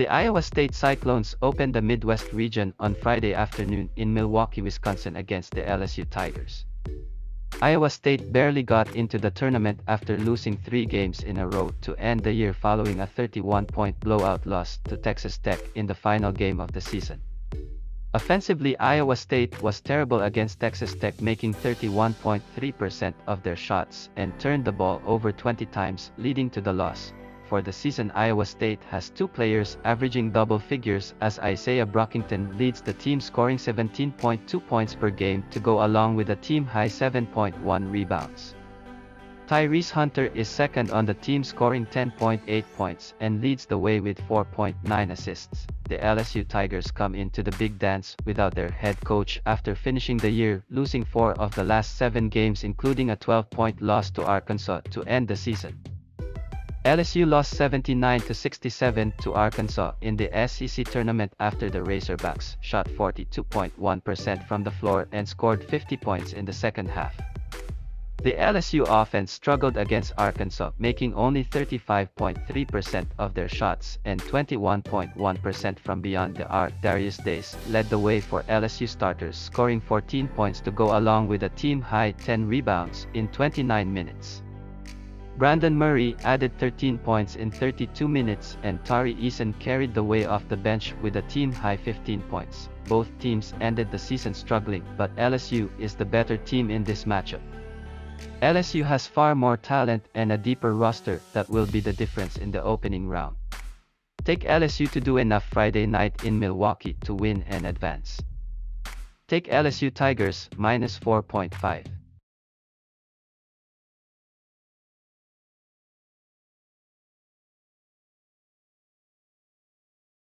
The Iowa State Cyclones opened the Midwest region on Friday afternoon in Milwaukee, Wisconsin against the LSU Tigers. Iowa State barely got into the tournament after losing three games in a row to end the year following a 31-point blowout loss to Texas Tech in the final game of the season. Offensively Iowa State was terrible against Texas Tech making 31.3% of their shots and turned the ball over 20 times leading to the loss for the season Iowa State has two players averaging double figures as Isaiah Brockington leads the team scoring 17.2 points per game to go along with a team-high 7.1 rebounds. Tyrese Hunter is second on the team scoring 10.8 points and leads the way with 4.9 assists. The LSU Tigers come into the big dance without their head coach after finishing the year losing four of the last seven games including a 12-point loss to Arkansas to end the season. LSU lost 79-67 to Arkansas in the SEC tournament after the Razorbacks shot 42.1% from the floor and scored 50 points in the second half. The LSU offense struggled against Arkansas, making only 35.3% of their shots and 21.1% from beyond the arc. Darius Days led the way for LSU starters, scoring 14 points to go along with a team-high 10 rebounds in 29 minutes. Brandon Murray added 13 points in 32 minutes and Tari Eason carried the way off the bench with a team-high 15 points. Both teams ended the season struggling, but LSU is the better team in this matchup. LSU has far more talent and a deeper roster that will be the difference in the opening round. Take LSU to do enough Friday night in Milwaukee to win and advance. Take LSU Tigers minus 4.5.